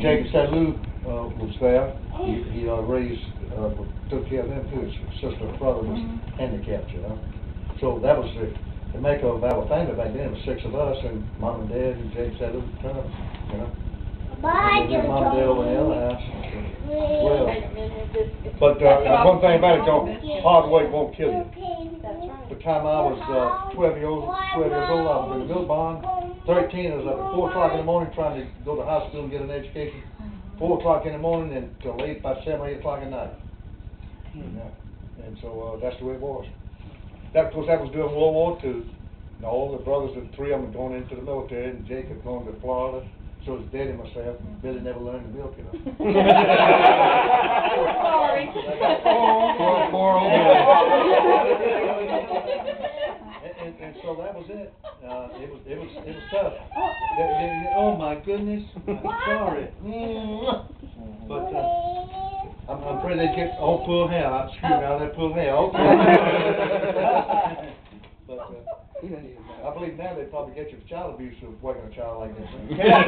Jacob Sadlu, uh, was there. He, he, uh, raised, uh, took care of them too. His sister and brother was handicapped, you know. So that was the, the makeup of our family back then. It was six of us and mom and dad and Jacob Sadlu, you know. Bye, And then Mom and dad over in the other house. Well, That's but, uh, one thing about it, John, hard work won't kill you. right. The time I was, uh, twelve years old, twelve years old, I was in the mill barn. Thirteen, I was up at four o'clock in the morning trying to go to high school and get an education. Four o'clock in the morning and till eight, about seven, eight o'clock at night. Yeah. And so, uh, that's the way it was. That, of course, that was during World War Two. And all the brothers, and three of them had gone into the military, and Jake had gone to Florida. So his daddy and myself, and Billy never learned to milk, know. Sorry. Poor, poor old Billy. And, and, and so that was it. Uh, it was, it was, it was tough. That- that- oh my goodness, I'm sorry. But, uh, I'm, I'm afraid they get all full hair, I'm screwing out that full hair, okay. But, uh, I believe now they probably get you for child abuse of working a child like this. Yeah.